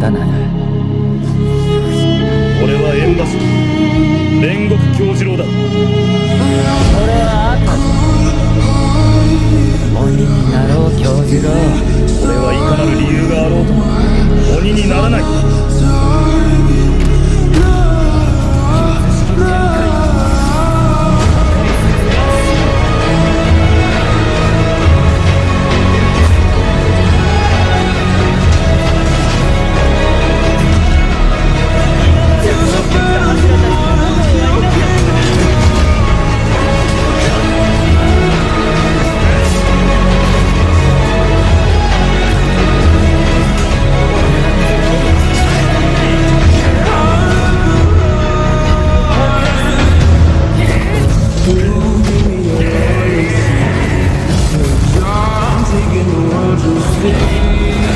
刀俺はエンバス煉獄京次郎だ。俺は Yeah.